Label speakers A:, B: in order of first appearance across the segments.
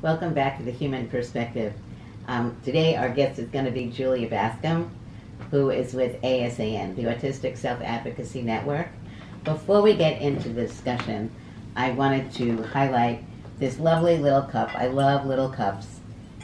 A: Welcome back to the Heumann Perspective. Um, today, our guest is going to be Julia Bascom, who is with ASAN, the Autistic Self Advocacy Network. Before we get into the discussion, I wanted to highlight this lovely little cup. I love little cups.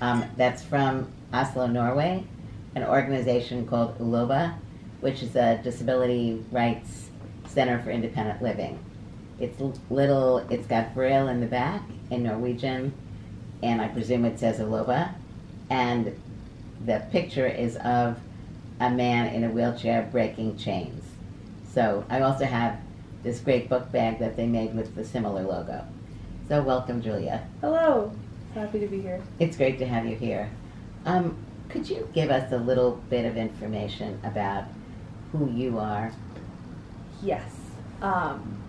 A: Um, that's from Oslo, Norway, an organization called Uloba, which is a disability rights center for independent living. It's little, it's got braille in the back in Norwegian, and I presume it says Uloba. And the picture is of a man in a wheelchair breaking chains. So I also have this great book bag that they made with the similar logo. So welcome, Julia.
B: Hello. Happy to be here.
A: It's great to have you here. Um, could you give us a little bit of information about who you are?
B: Yes. Um,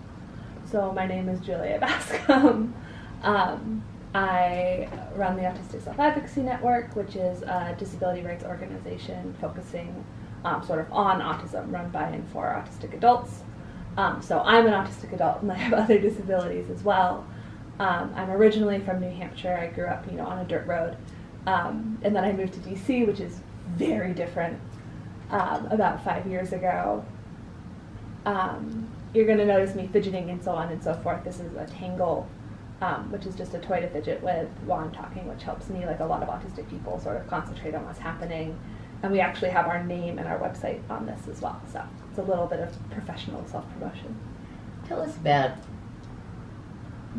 B: so my name is Julia Bascom. um, I run the Autistic Self Advocacy Network, which is a disability rights organization focusing um, sort of on autism, run by and for autistic adults. Um, so I'm an autistic adult, and I have other disabilities as well. Um, I'm originally from New Hampshire. I grew up, you know, on a dirt road, um, and then I moved to DC, which is very different. Um, about five years ago, um, you're going to notice me fidgeting and so on and so forth. This is a Tangle um, which is just a toy to fidget with while I'm talking, which helps me, like a lot of autistic people, sort of concentrate on what's happening. And we actually have our name and our website on this as well. So it's a little bit of professional self promotion.
A: Tell us about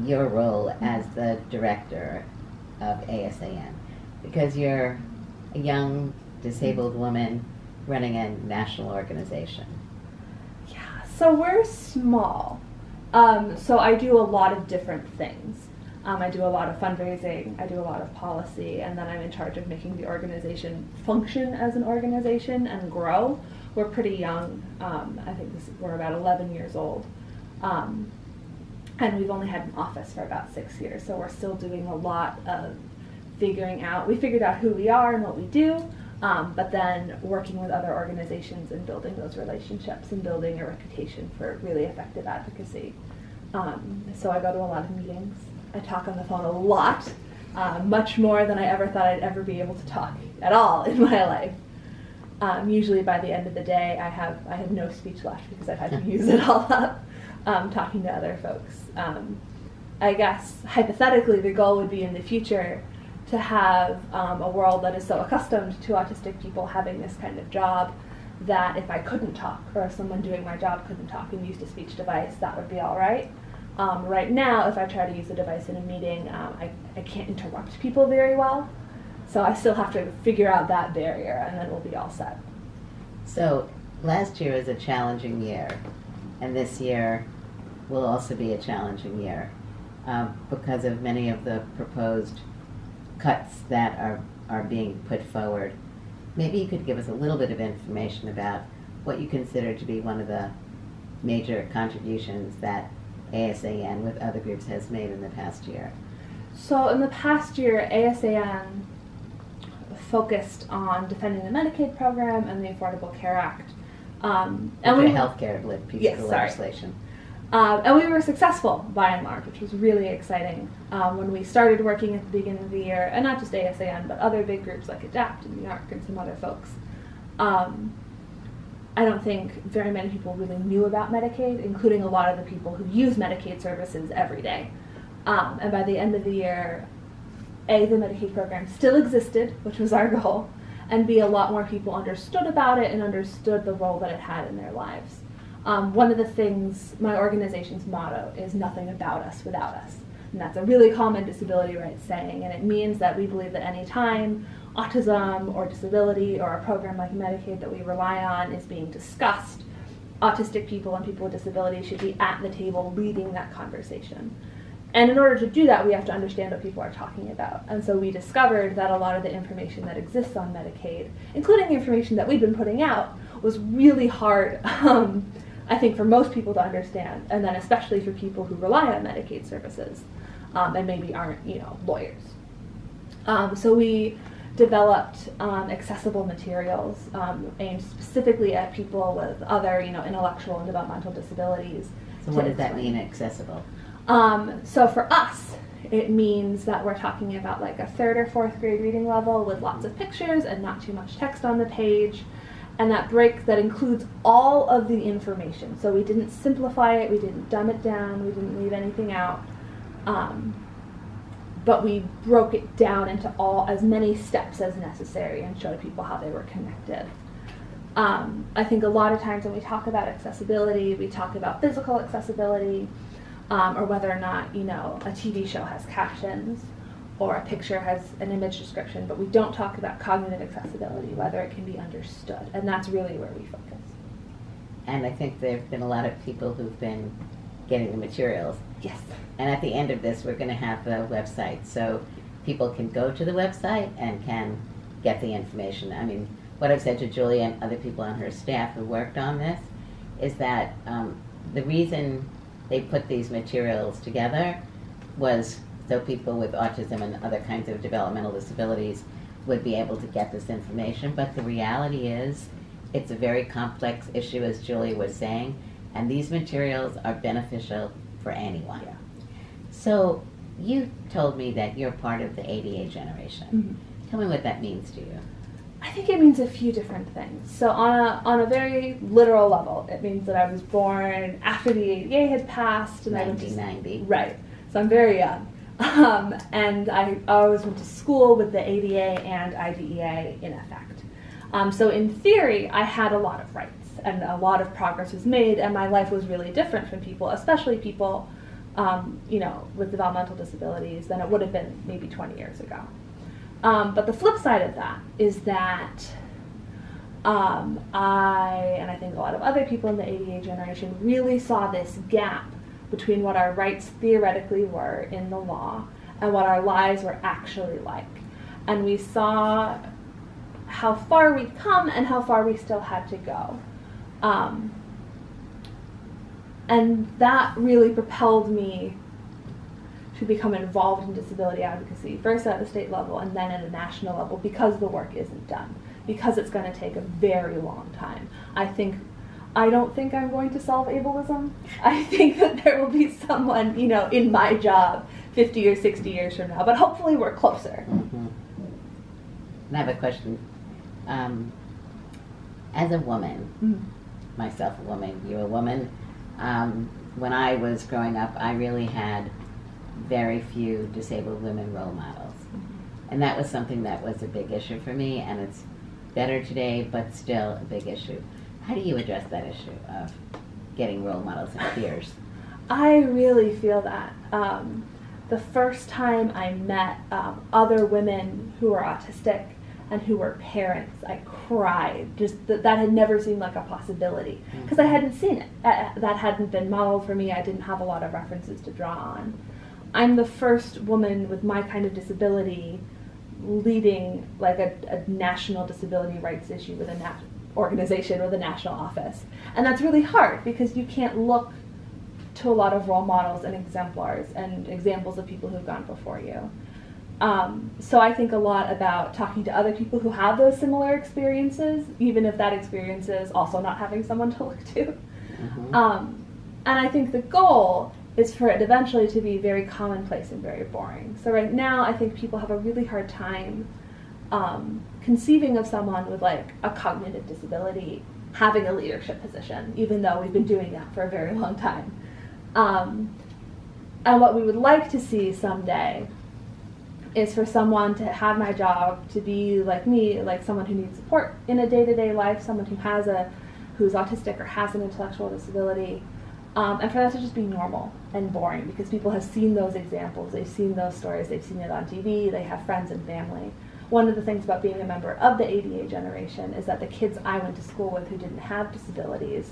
A: your role as the director of ASAN, because you're a young disabled woman running a national organization.
B: Yeah, so we're small. Um, so I do a lot of different things. Um, I do a lot of fundraising, I do a lot of policy, and then I'm in charge of making the organization function as an organization and grow. We're pretty young. Um, I think this, we're about 11 years old. Um, and we've only had an office for about six years, so we're still doing a lot of figuring out. We figured out who we are and what we do, um, but then working with other organizations and building those relationships and building a reputation for really effective advocacy. Um, so I go to a lot of meetings. I talk on the phone a lot, uh, much more than I ever thought I'd ever be able to talk at all in my life. Um, usually by the end of the day, I have I have no speech left because I've had to use it all up um, talking to other folks. Um, I guess hypothetically, the goal would be in the future to have um, a world that is so accustomed to autistic people having this kind of job that if I couldn't talk or if someone doing my job couldn't talk and used a speech device, that would be all right. Um, right now, if I try to use a device in a meeting, um, I, I can't interrupt people very well. So I still have to figure out that barrier and then we'll be all set.
A: So last year was a challenging year, and this year will also be a challenging year um, because of many of the proposed cuts that are, are being put forward. Maybe you could give us a little bit of information about what you consider to be one of the major contributions that ASAN with other groups has made in the past year.
B: So in the past year, ASAN focused on defending the Medicaid program and the Affordable Care Act.
A: Um, and we healthcare piece
B: yes,
A: of the
B: sorry.
A: legislation.
B: Um, and we were successful by and large, which was really exciting. Um, when we started working at the beginning of the year, and not just ASAN, but other big groups like ADAPT New York and some other folks, um, I don't think very many people really knew about Medicaid, including a lot of the people who use Medicaid services every day. Um, and by the end of the year, A, the Medicaid program still existed, which was our goal, and B, a lot more people understood about it and understood the role that it had in their lives. Um, one of the things, my organization's motto is nothing about us without us. And that's a really common disability rights saying, and it means that we believe that any time autism or disability or a program like Medicaid that we rely on is being discussed, autistic people and people with disabilities should be at the table leading that conversation. And in order to do that, we have to understand what people are talking about. And so we discovered that a lot of the information that exists on Medicaid, including the information that we've been putting out, was really hard um, I think for most people to understand, and then especially for people who rely on Medicaid services um, and maybe aren't, you know, lawyers. Um, so we developed um, accessible materials um, aimed specifically at people with other, you know, intellectual and developmental disabilities.
A: So what does that mean, accessible?
B: Um, so for us, it means that we're talking about like a third or fourth grade reading level with lots of pictures and not too much text on the page. And that break that includes all of the information. So we didn't simplify it, we didn't dumb it down, we didn't leave anything out. Um, but we broke it down into all as many steps as necessary and showed people how they were connected. Um, I think a lot of times when we talk about accessibility, we talk about physical accessibility, um, or whether or not you know a TV show has captions or a picture has an image description, but we don't talk about cognitive accessibility, whether it can be understood, and that's really where we focus.
A: And I think there have been a lot of people who've been getting the materials.
B: Yes.
A: And at the end of this, we're going to have a website so people can go to the website and can get the information. I mean, what I've said to Julia and other people on her staff who worked on this is that um, the reason they put these materials together was so people with autism and other kinds of developmental disabilities would be able to get this information. But the reality is, it's a very complex issue, as Julie was saying, and these materials are beneficial for anyone.
B: Yeah.
A: So, you told me that you're part of the ADA generation.
B: Mm-hmm.
A: Tell me what that means to you.
B: I think it means a few different things. So on a on a very literal level, it means that I was born after the ADA had passed, and I went to
A: 1990.
B: right. So I'm very young, um, and I always went to school with the ADA and IDEA in effect. Um, so in theory, I had a lot of rights, and a lot of progress was made, and my life was really different from people, especially people, um, you know, with developmental disabilities, than it would have been maybe 20 years ago. Um, but the flip side of that is that um, I, and I think a lot of other people in the ADA generation, really saw this gap between what our rights theoretically were in the law and what our lives were actually like. And we saw how far we'd come and how far we still had to go. Um, and that really propelled me to become involved in disability advocacy, first at the state level and then at a national level, because the work isn't done, because it's going to take a very long time. I think, I don't think I'm going to solve ableism. I think that there will be someone, you know, in my job 50 or 60 years from now, but hopefully we're closer.
A: Mm-hmm. I have a question. Um, as a woman,
B: Mm.
A: myself a woman, you a woman, um, when I was growing up, I really had very few disabled women role models. And that was something that was a big issue for me, and it's better today, but still a big issue. How do you address that issue of getting role models and peers?
B: I really feel that. Um, the first time I met um, other women who were autistic and who were parents, I cried. Just that that had never seemed like a possibility because I hadn't seen it. Uh, that hadn't been modeled for me. I didn't have a lot of references to draw on. I'm the first woman with my kind of disability leading like a, a national disability rights issue with a nat- organization or the national office, and that's really hard because you can't look to a lot of role models and exemplars and examples of people who've gone before you. Um, so I think a lot about talking to other people who have those similar experiences, even if that experience is also not having someone to look to.
A: Mhm.
B: Um, and I think the goal is for it eventually to be very commonplace and very boring. So right now, I think people have a really hard time um, conceiving of someone with like a cognitive disability having a leadership position, even though we've been doing that for a very long time. Um, and what we would like to see someday is for someone to have my job to be like me, like someone who needs support in a day-to-day life, someone who has a who's autistic or has an intellectual disability, um, and for that to just be normal and boring because people have seen those examples, they've seen those stories, they've seen it on TV, they have friends and family. One of the things about being a member of the ADA generation is that the kids I went to school with who didn't have disabilities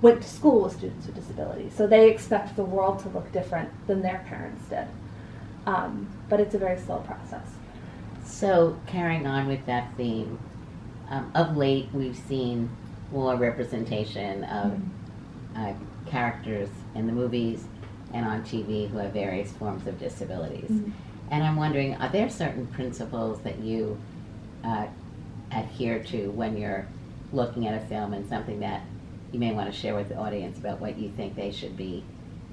B: went to school with students with disabilities, so they expect the world to look different than their parents did. Um, but it's a very slow process.
A: So, carrying on with that theme, um, of late we've seen more representation of uh, characters in the movies and on TV who have various forms of disabilities.
B: Mhm.
A: And I'm wondering, are there certain principles that you uh, adhere to when you're looking at a film and something that you may want to share with the audience about what you think they should be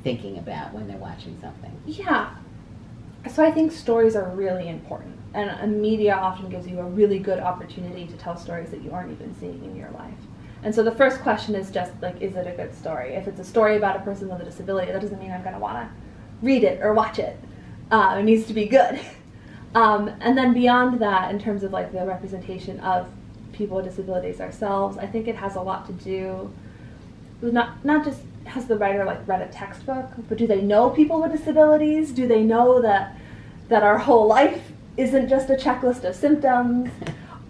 A: thinking about when they're watching something?
B: Yeah. So I think stories are really important, and, media often gives you a really good opportunity to tell stories that you aren't even seeing in your life. And so the first question is just like, is it a good story? If it's a story about a person with a disability, that doesn't mean I'm going to want to read it or watch it. Uh, it needs to be good. Um, and then beyond that, in terms of like the representation of people with disabilities ourselves, I think it has a lot to do with not not just has the writer like read a textbook, but do they know people with disabilities? Do they know that that our whole life isn't just a checklist of symptoms?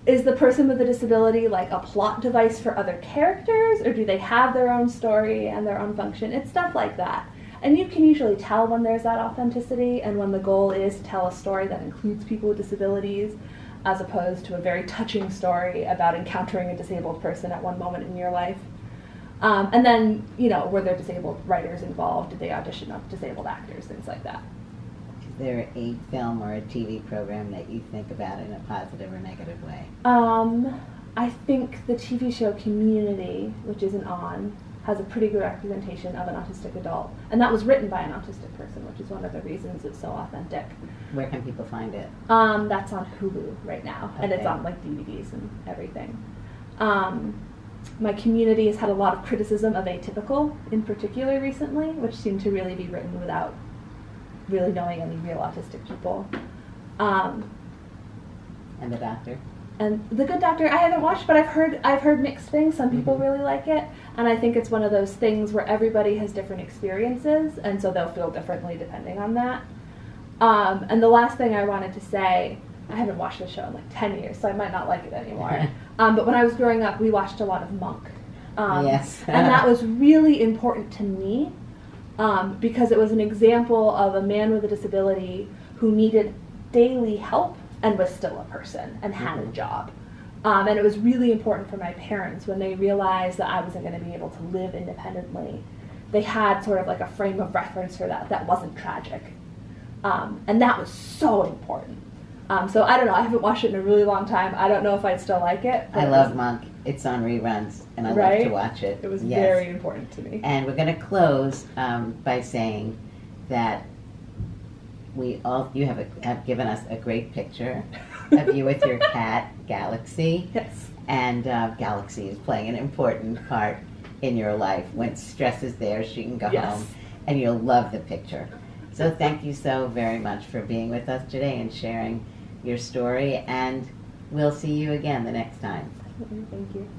B: Is the person with a disability like a plot device for other characters, or do they have their own story and their own function? It's stuff like that. And you can usually tell when there's that authenticity and when the goal is to tell a story that includes people with disabilities as opposed to a very touching story about encountering a disabled person at one moment in your life. Um, and then, you know, were there disabled writers involved? Did they audition up disabled actors? Things like that.
A: Is there a film or a TV program that you think about in a positive or negative way?
B: Um, I think the TV show Community, which isn't on, has a pretty good representation of an autistic adult. And that was written by an autistic person, which is one of the reasons it's so authentic.
A: Where can people find it?
B: Um, that's on Hulu right now, and it's on like DVDs and everything. Um, my community has had a lot of criticism of Atypical in particular recently, which seemed to really be written without really knowing any real autistic people. Um,
A: And the doctor?
B: And The Good Doctor, I haven't watched, but I've heard I've heard mixed things. Some people
A: Mhm.
B: really like it, and I think it's one of those things where everybody has different experiences, and so they'll feel differently depending on that. Um, and the last thing I wanted to say, I haven't watched the show in like ten years, so I might not like it anymore. um, but when I was growing up, we watched a lot of Monk. Um,
A: Yes.
B: and that was really important to me um, because it was an example of a man with a disability who needed daily help and was still a person and had a
A: Mhm.
B: job. Um, and it was really important for my parents when they realized that I wasn't going to be able to live independently. They had sort of like a frame of reference for that that wasn't tragic. Um, and that was so important. Um, so I don't know. I haven't watched it in a really long time. I don't know if I'd still like it.
A: I love Monk. It's on reruns, and I love to watch it.
B: It was
A: Yes.
B: very important to me.
A: And we're going to close um, by saying that we all you have, a, have given us a great picture of you with your cat Galaxy,
B: Yes.
A: and uh, Galaxy is playing an important part in your life. When stress is there, she can go
B: Yes.
A: home, and you'll love the picture. So thank you so very much for being with us today and sharing your story. And we'll see you again the next time.
B: Thank you.